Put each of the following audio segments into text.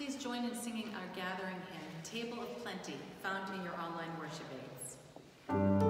Please join in singing our gathering hymn, Table of Plenty, found in your online worship aids.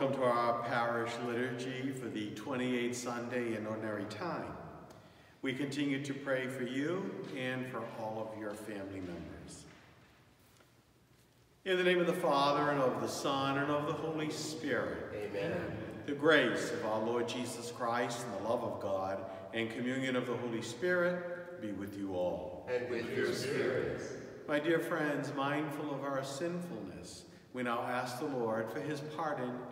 Welcome to our parish liturgy for the 28th Sunday in Ordinary Time. We continue to pray for you and for all of your family members. In the name of the Father, and of the Son, and of the Holy Spirit. Amen. The grace of our Lord Jesus Christ, and the love of God, and communion of the Holy Spirit be with you all. And with your spirit. My dear friends, mindful of our sinfulness, we now ask the Lord for his pardon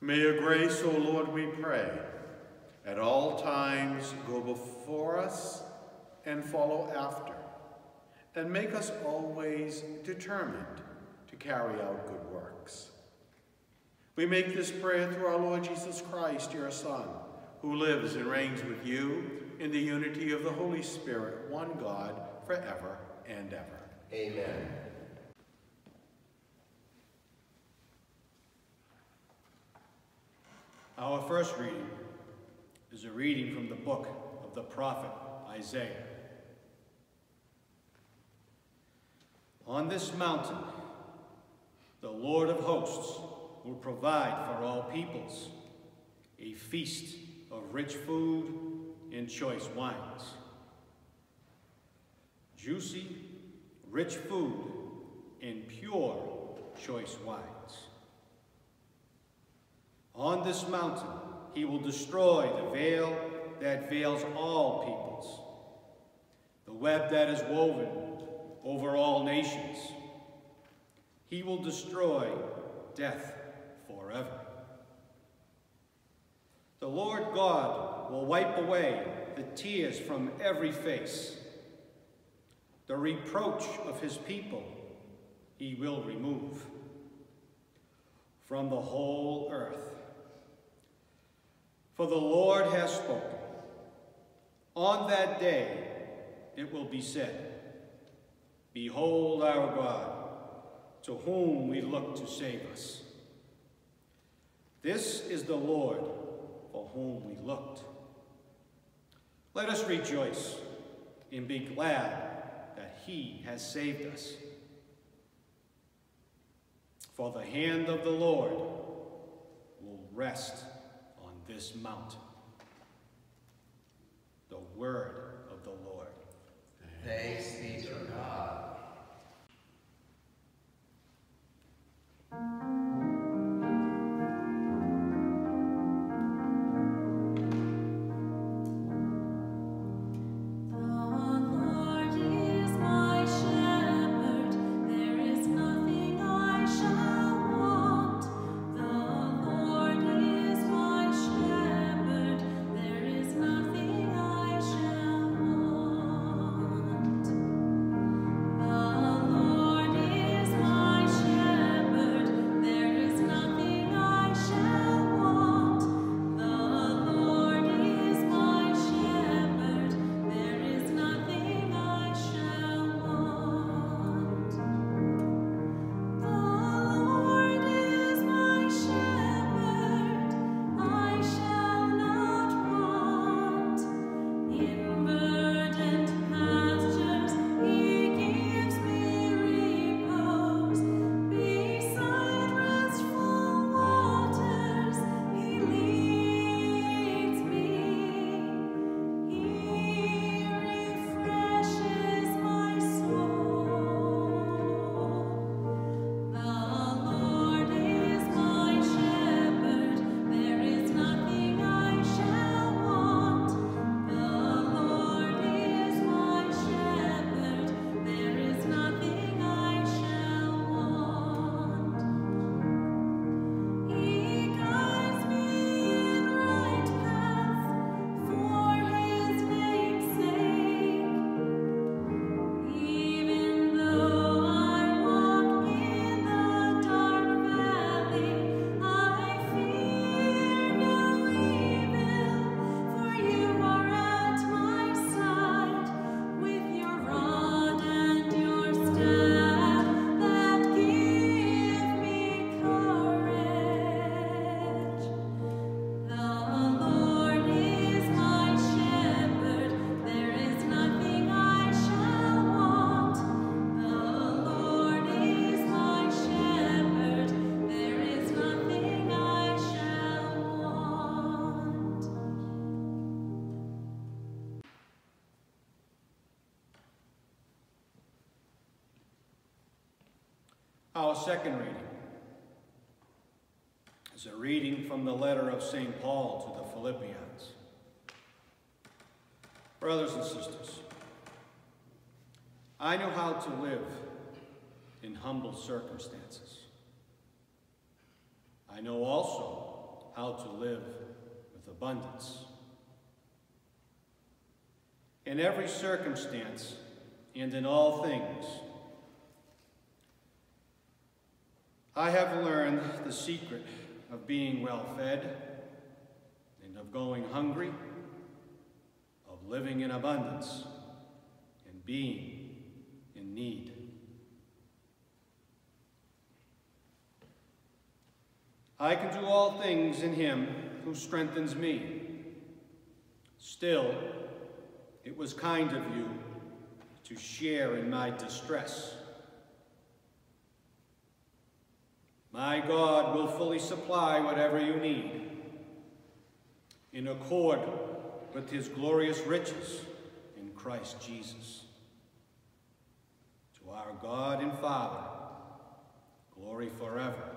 May your grace, O Lord, we pray, at all times go before us and follow after, and make us always determined to carry out good works. We make this prayer through our Lord Jesus Christ, your Son, who lives and reigns with you in the unity of the Holy Spirit, one God, forever and ever. Amen. Our first reading is a reading from the book of the prophet Isaiah. On this mountain, the Lord of hosts will provide for all peoples a feast of rich food and choice wines. Juicy, rich food and pure choice wines. On this mountain he will destroy the veil that veils all peoples, the web that is woven over all nations. He will destroy death forever. The Lord God will wipe away the tears from every face. The reproach of his people he will remove from the whole earth. For the Lord has spoken. On that day it will be said, Behold our God, to whom we look to save us. This is the Lord for whom we looked. Let us rejoice and be glad that he has saved us. For the hand of the Lord will rest this mountain. The word of the Lord. Thanks second reading is a reading from the letter of St. Paul to the Philippians. Brothers and sisters, I know how to live in humble circumstances. I know also how to live with abundance. In every circumstance and in all things, I have learned the secret of being well fed and of going hungry, of living in abundance and being in need. I can do all things in him who strengthens me. Still, it was kind of you to share in my distress. My God will fully supply whatever you need in accord with his glorious riches in Christ Jesus. To our God and Father, glory forever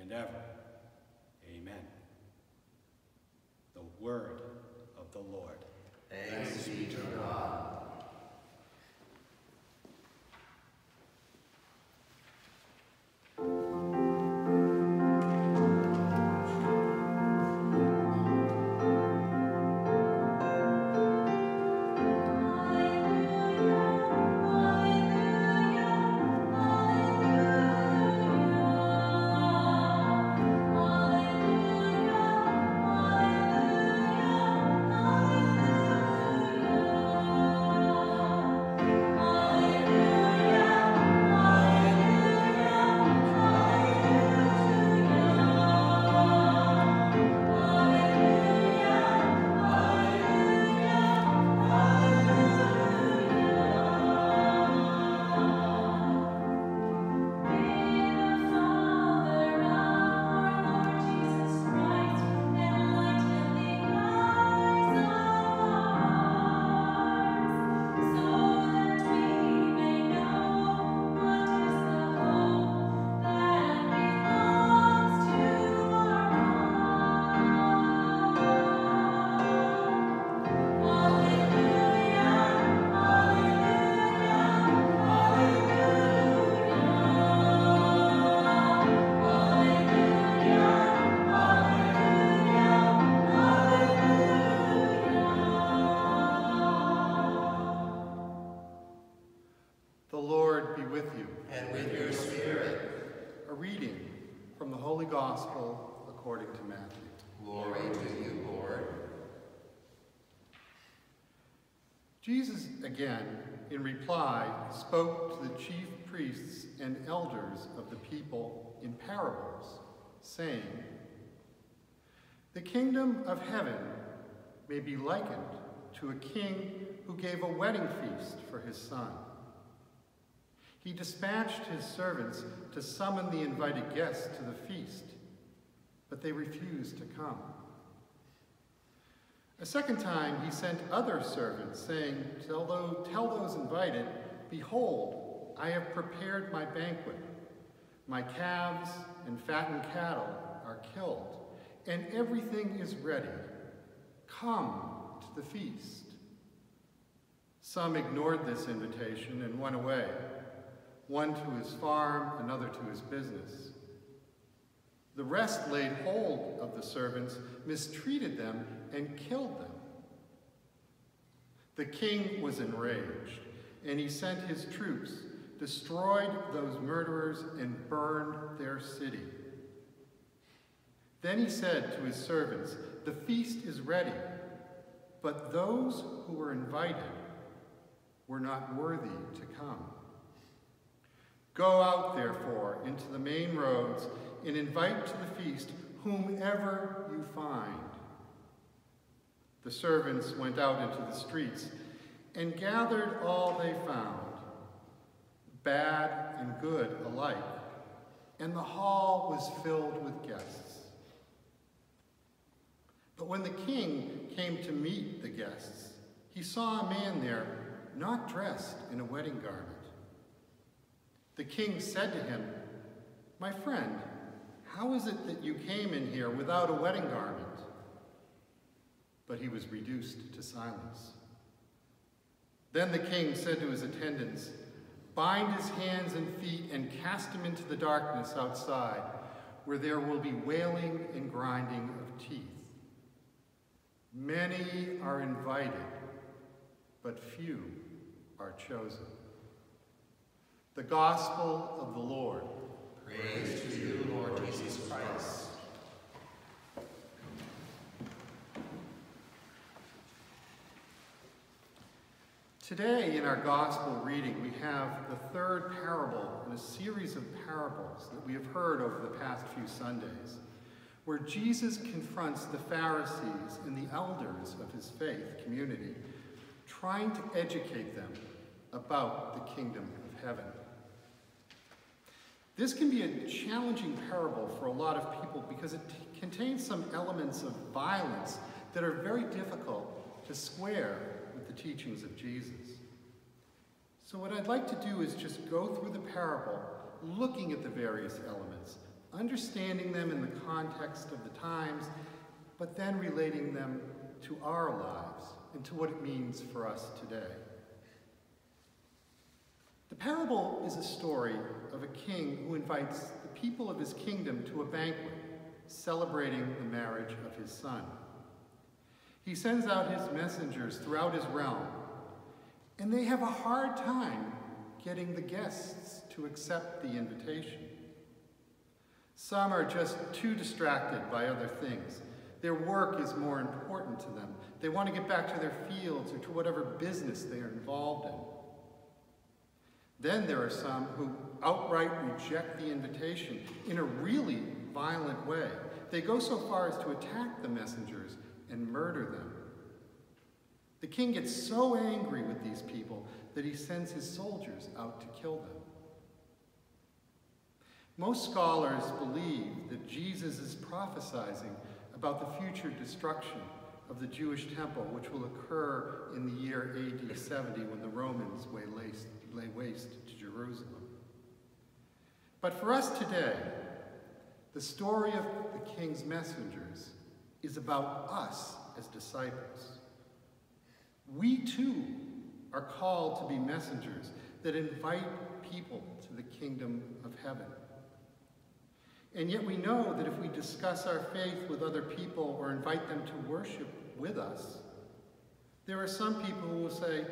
and ever. Amen. The word of the Lord. Thanks be to God. Again, in reply, spoke to the chief priests and elders of the people in parables, saying, The kingdom of heaven may be likened to a king who gave a wedding feast for his son. He dispatched his servants to summon the invited guests to the feast, but they refused to come. A second time he sent other servants, saying, tell those, tell those invited, Behold, I have prepared my banquet. My calves and fattened cattle are killed, and everything is ready. Come to the feast. Some ignored this invitation and went away, one to his farm, another to his business. The rest laid hold of the servants, mistreated them, and killed them. The king was enraged, and he sent his troops, destroyed those murderers, and burned their city. Then he said to his servants, The feast is ready, but those who were invited were not worthy to come. Go out, therefore, into the main roads and invite to the feast whomever you find. The servants went out into the streets and gathered all they found, bad and good alike, and the hall was filled with guests. But when the king came to meet the guests, he saw a man there not dressed in a wedding garment. The king said to him, My friend, how is it that you came in here without a wedding garment? But he was reduced to silence. Then the king said to his attendants, Bind his hands and feet and cast him into the darkness outside, where there will be wailing and grinding of teeth. Many are invited, but few are chosen. The Gospel of the Lord. Praise to you, Lord Jesus Christ. Today, in our gospel reading, we have the third parable in a series of parables that we have heard over the past few Sundays, where Jesus confronts the Pharisees and the elders of his faith community, trying to educate them about the kingdom of heaven. This can be a challenging parable for a lot of people because it contains some elements of violence that are very difficult to square with the teachings of Jesus. So what I'd like to do is just go through the parable, looking at the various elements, understanding them in the context of the times, but then relating them to our lives and to what it means for us today. Parable is a story of a king who invites the people of his kingdom to a banquet celebrating the marriage of his son. He sends out his messengers throughout his realm, and they have a hard time getting the guests to accept the invitation. Some are just too distracted by other things. Their work is more important to them. They want to get back to their fields or to whatever business they are involved in. Then there are some who outright reject the invitation in a really violent way. They go so far as to attack the messengers and murder them. The king gets so angry with these people that he sends his soldiers out to kill them. Most scholars believe that Jesus is prophesizing about the future destruction of the Jewish temple, which will occur in the year AD 70 when the Romans lay waste to Jerusalem. But for us today, the story of the king's messengers is about us as disciples. We too are called to be messengers that invite people to the kingdom of heaven. And yet we know that if we discuss our faith with other people or invite them to worship with us, there are some people who will say,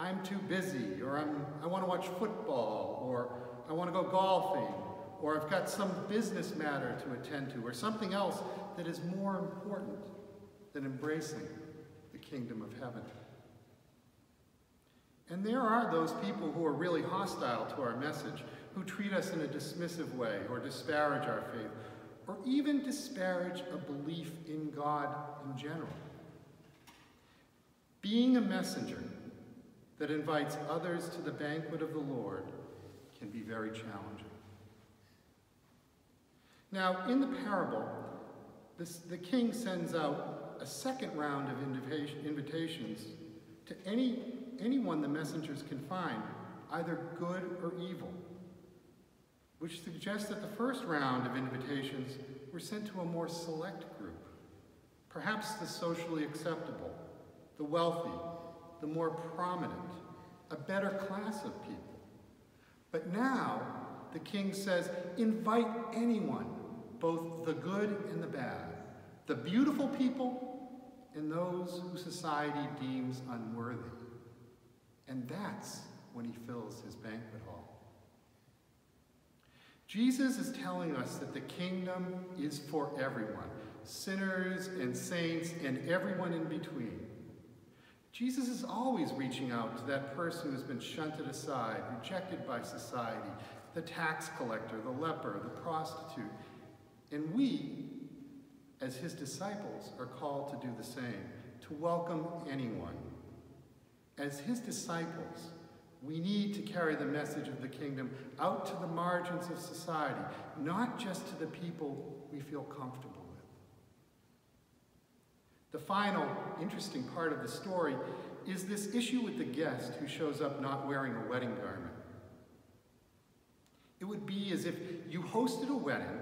I'm too busy, or I'm, I want to watch football, or I want to go golfing, or I've got some business matter to attend to, or something else that is more important than embracing the kingdom of heaven. And there are those people who are really hostile to our message, who treat us in a dismissive way, or disparage our faith, or even disparage a belief in God in general. Being a messenger that invites others to the banquet of the Lord can be very challenging. Now, in the parable, this, the king sends out a second round of invitation, invitations to any, anyone the messengers can find, either good or evil, which suggests that the first round of invitations were sent to a more select group, perhaps the socially acceptable, the wealthy, the more prominent, a better class of people. But now, the king says, invite anyone, both the good and the bad, the beautiful people and those who society deems unworthy. And that's when he fills his banquet hall. Jesus is telling us that the kingdom is for everyone, sinners and saints and everyone in between. Jesus is always reaching out to that person who's been shunted aside, rejected by society, the tax collector, the leper, the prostitute. And we, as his disciples, are called to do the same, to welcome anyone. As his disciples, we need to carry the message of the kingdom out to the margins of society, not just to the people we feel comfortable. The final interesting part of the story is this issue with the guest who shows up not wearing a wedding garment. It would be as if you hosted a wedding,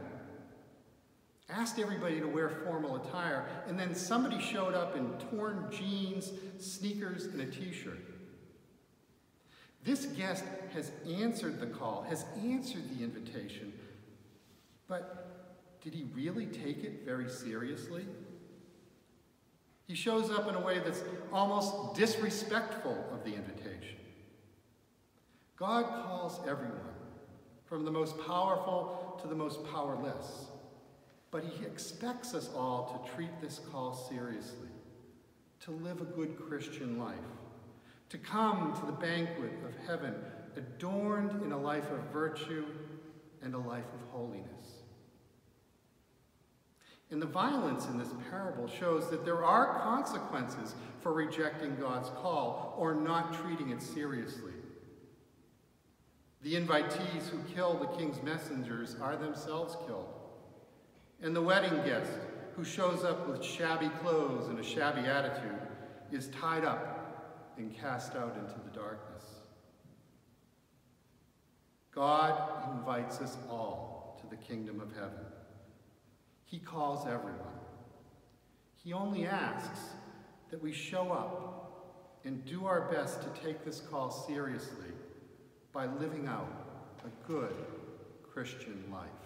asked everybody to wear formal attire, and then somebody showed up in torn jeans, sneakers, and a t-shirt. This guest has answered the call, has answered the invitation, but did he really take it very seriously? He shows up in a way that's almost disrespectful of the invitation. God calls everyone, from the most powerful to the most powerless, but he expects us all to treat this call seriously, to live a good Christian life, to come to the banquet of heaven adorned in a life of virtue and a life of holiness. And the violence in this parable shows that there are consequences for rejecting God's call or not treating it seriously. The invitees who kill the king's messengers are themselves killed. And the wedding guest who shows up with shabby clothes and a shabby attitude is tied up and cast out into the darkness. God invites us all to the kingdom of heaven. He calls everyone. He only asks that we show up and do our best to take this call seriously by living out a good Christian life.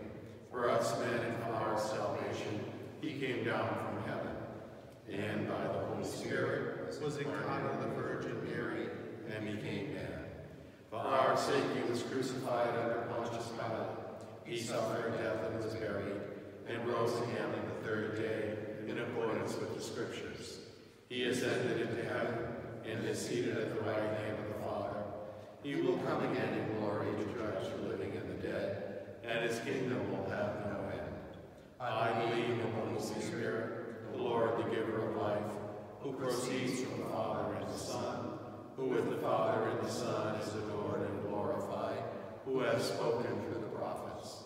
For us men and for our salvation, he came down from heaven, and by the Holy Spirit was incarnate of the Virgin Mary, and became man. For our sake he was crucified under Pontius Pilate, He suffered death and was buried, and rose again on the third day, in accordance with the Scriptures. He ascended into heaven, and is seated at the right hand of the Father. He will come again in glory to judge the living and the dead, and his kingdom will have no end. I believe in the Holy Spirit, the Lord, the giver of life, who proceeds from the Father and the Son, who with the Father and the Son is adored and glorified, who has spoken through the prophets.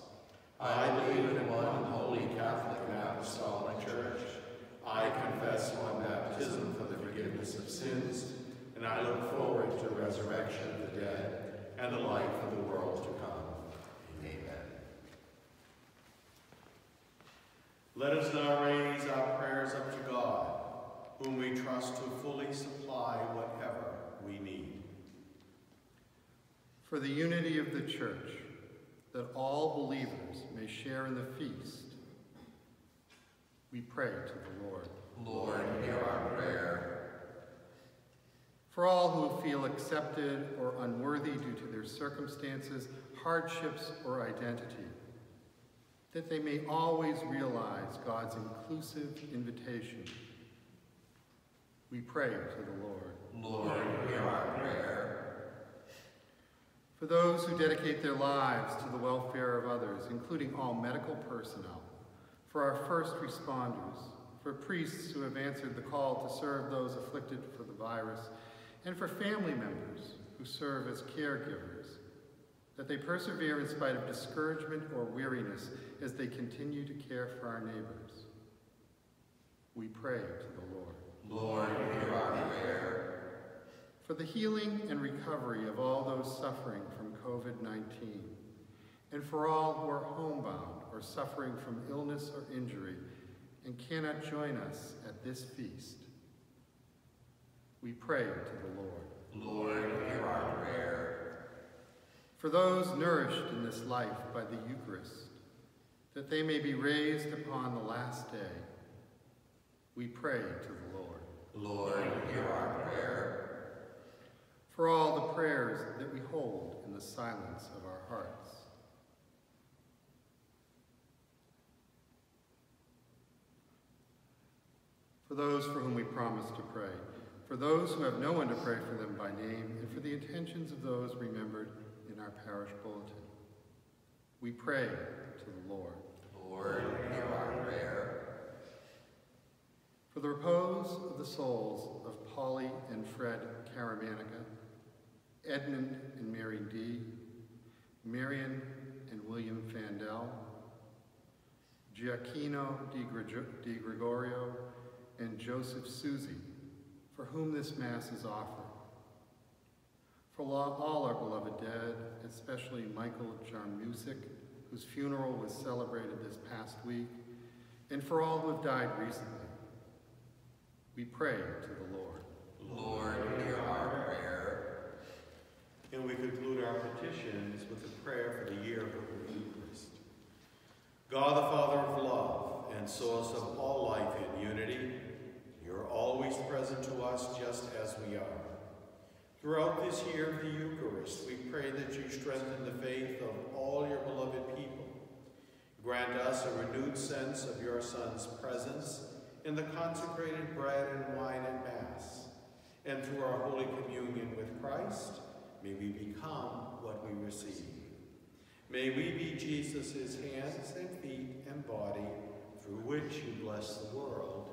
I believe in one holy Catholic and Apostolic Church. I confess one baptism for the forgiveness of sins, and I look forward to the resurrection of the dead and the life of the world to come. Amen. Let us now raise our prayers up to God, whom we trust to fully supply whatever we need. For the unity of the church, that all believers may share in the feast, we pray to the Lord. Lord, hear our prayer. For all who feel accepted or unworthy due to their circumstances, hardships, or identity, that they may always realize God's inclusive invitation, we pray to the Lord. Lord, hear our prayer. For those who dedicate their lives to the welfare of others, including all medical personnel, for our first responders, for priests who have answered the call to serve those afflicted for the virus, and for family members who serve as caregivers, that they persevere in spite of discouragement or weariness as they continue to care for our neighbors. We pray to the Lord. Lord, hear our prayer. For the healing and recovery of all those suffering from COVID-19, and for all who are homebound or suffering from illness or injury and cannot join us at this feast, we pray to the Lord. Lord, hear our prayer. For those nourished in this life by the Eucharist, that they may be raised upon the last day, we pray to the Lord. Lord, hear our prayer. For all the prayers that we hold in the silence of our hearts, for those for whom we promise to pray, for those who have no one to pray for them by name, and for the intentions of those remembered our parish bulletin. We pray to the Lord. Lord, hear our prayer. For the repose of the souls of Polly and Fred Caramanica, Edmund and Mary D., Marion and William Fandel, Giacchino di, Gregorio, and Joseph Susie, for whom this Mass is offered. For all our beloved dead, especially Michael Jarmusik, whose funeral was celebrated this past week, and for all who have died recently, we pray to the Lord. Lord, hear our prayer. And we conclude our petitions with a prayer for the year of the Eucharist. God, the Father of love and source of all life and unity, you're always present to us just as we are. Throughout this year of the Eucharist, we pray that you strengthen the faith of all your beloved people. Grant us a renewed sense of your Son's presence in the consecrated bread and wine at Mass. And through our Holy Communion with Christ, may we become what we receive. May we be Jesus' hands and feet and body through which you bless the world.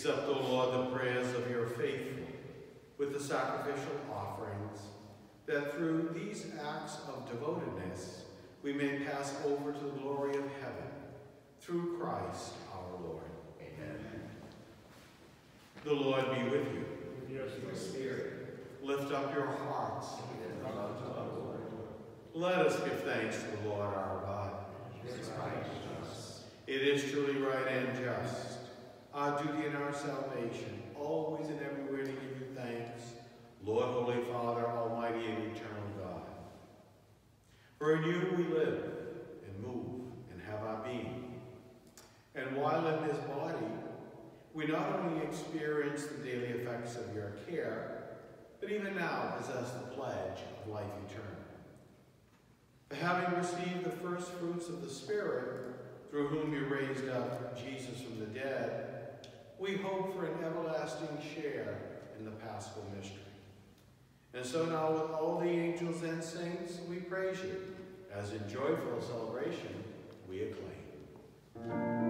Accept, O Lord, the prayers of your faithful with the sacrificial offerings, that through these acts of devotedness we may pass over to the glory of heaven, through Christ our Lord. Amen. The Lord be with you. Your spirit. Lift up your hearts. Let us give thanks to the Lord our God. It is truly right and just, our duty and our salvation, always and everywhere to give you thanks, Lord, Holy Father, Almighty and eternal God. For in you we live and move and have our being. And while in this body, we not only experience the daily effects of your care, but even now possess the pledge of life eternal. For having received the first fruits of the Spirit, through whom you raised up Jesus from the dead, we hope for an everlasting share in the Paschal mystery. And so now with all the angels and saints, we praise you, as in joyful celebration we acclaim.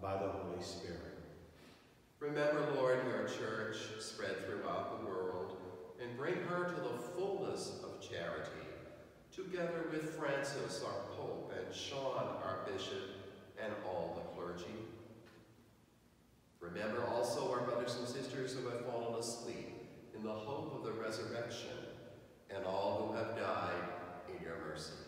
by the Holy Spirit. Remember, Lord, your church spread throughout the world, and bring her to the fullness of charity, together with Francis, our Pope, and Sean, our Bishop, and all the clergy. Remember also our brothers and sisters who have fallen asleep in the hope of the resurrection, and all who have died in your mercy.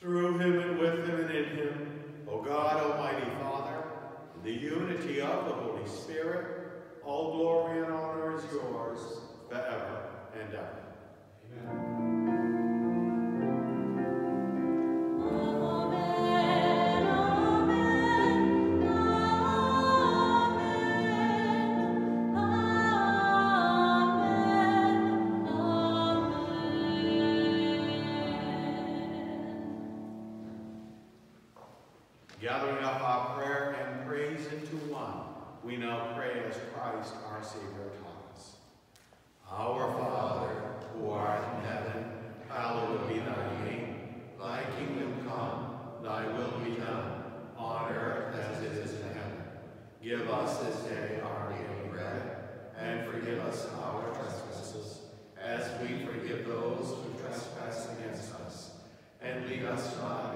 Through him and with him and in him, O God, Almighty Father, the unity of the Holy Spirit, all glory and honor is yours forever and ever. Amen, Gathering up our prayer and praise into one, we now pray as Christ our Savior taught us. Our Father, who art in heaven, hallowed be thy name. Thy kingdom come, thy will be done, on earth as it is in heaven. Give us this day our daily bread, and forgive us our trespasses, as we forgive those who trespass against us. And lead us not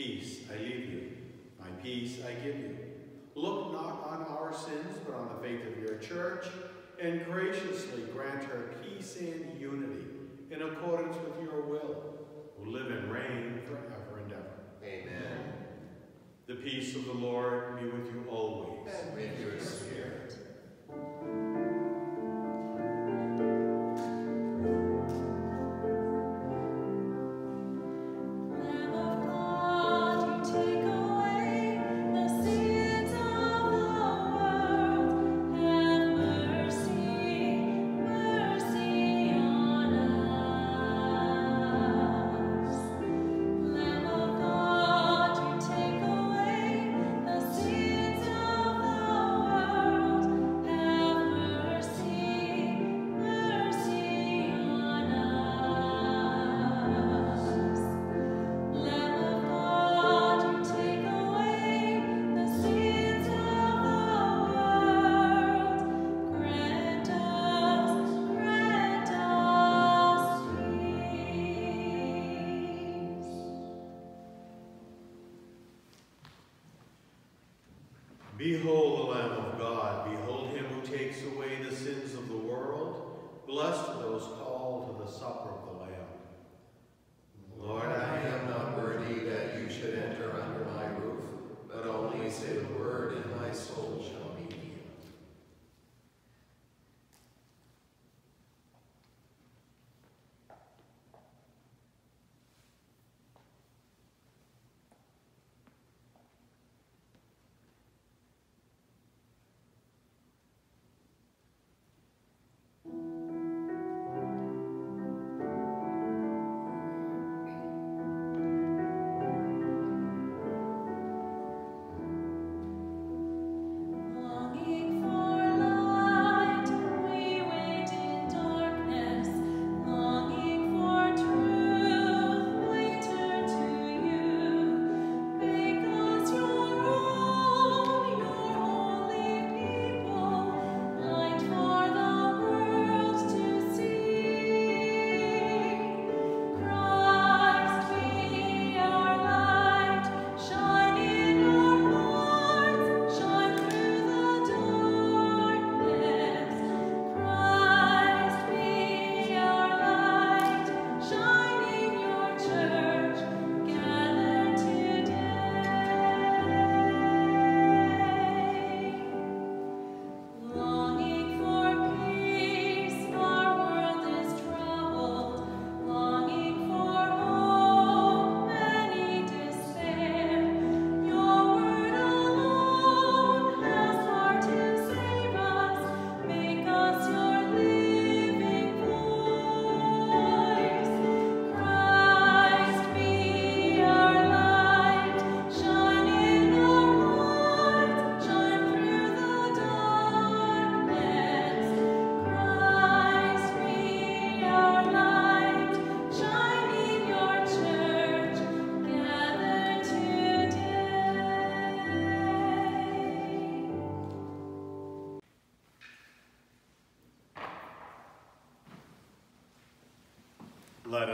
Peace I leave you, my peace I give you. Look not on our sins, but on the faith of your church, and graciously grant her peace and unity in accordance with your will, who live and reign forever and ever. Amen. The peace of the Lord be with you always.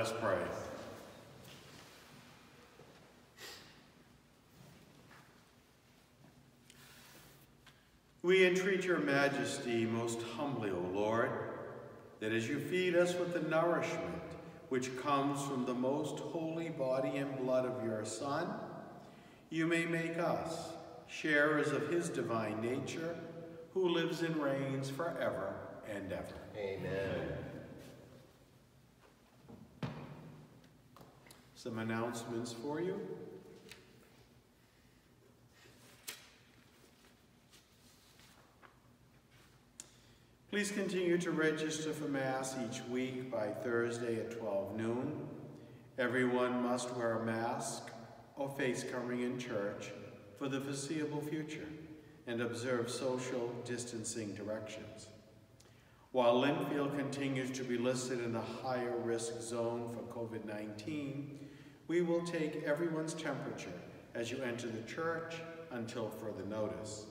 Us pray. We entreat your majesty most humbly, O Lord, that as you feed us with the nourishment which comes from the most holy body and blood of your Son, you may make us sharers of his divine nature, who lives and reigns forever and ever. Amen. Some announcements for you. Please continue to register for Mass each week by Thursday at 12 noon. Everyone must wear a mask or face covering in church for the foreseeable future and observe social distancing directions. While Lynnfield continues to be listed in the higher risk zone for COVID-19, we will take everyone's temperature as you enter the church until further notice.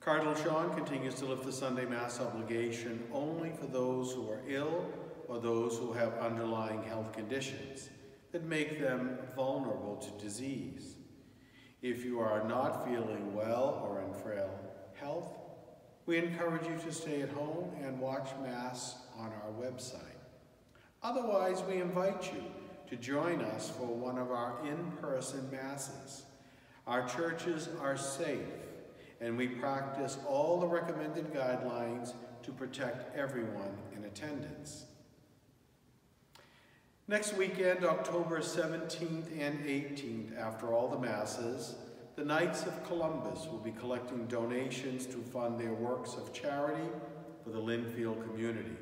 Cardinal Sean continues to lift the Sunday Mass obligation only for those who are ill or those who have underlying health conditions that make them vulnerable to disease. If you are not feeling well or in frail health, we encourage you to stay at home and watch Mass on our website. Otherwise, we invite you to join us for one of our in-person Masses. Our churches are safe and we practice all the recommended guidelines to protect everyone in attendance. Next weekend, October 17th and 18th, after all the Masses, the Knights of Columbus will be collecting donations to fund their works of charity for the Lynnfield community.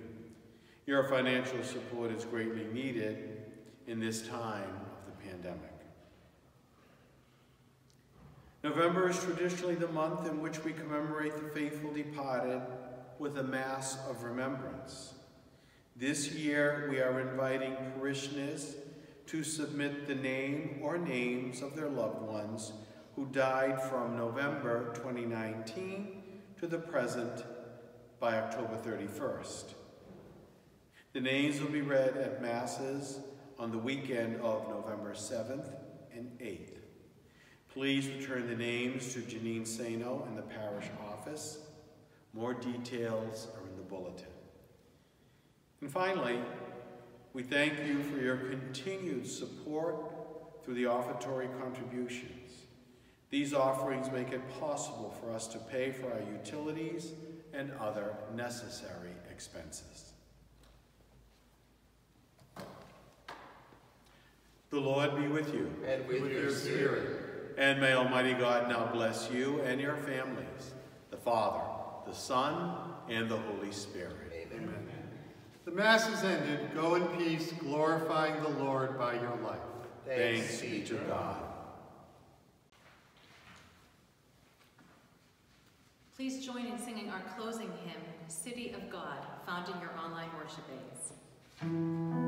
Your financial support is greatly needed in this time of the pandemic. November is traditionally the month in which we commemorate the faithful departed with a Mass of Remembrance. This year, we are inviting parishioners to submit the name or names of their loved ones who died from November 2019 to the present by October 31st. The names will be read at Masses on the weekend of November 7th and 8th. Please return the names to Janine Sano in the parish office. More details are in the bulletin. And finally, we thank you for your continued support through the offertory contributions. These offerings make it possible for us to pay for our utilities and other necessary expenses. The Lord be with you. And with, your spirit. And may Almighty God now bless you and your families, the Father, the Son, and the Holy Spirit. Amen. The Mass is ended. Go in peace, glorifying the Lord by your life. Thanks be to God. Please join in singing our closing hymn, City of God, found in your online worship aids.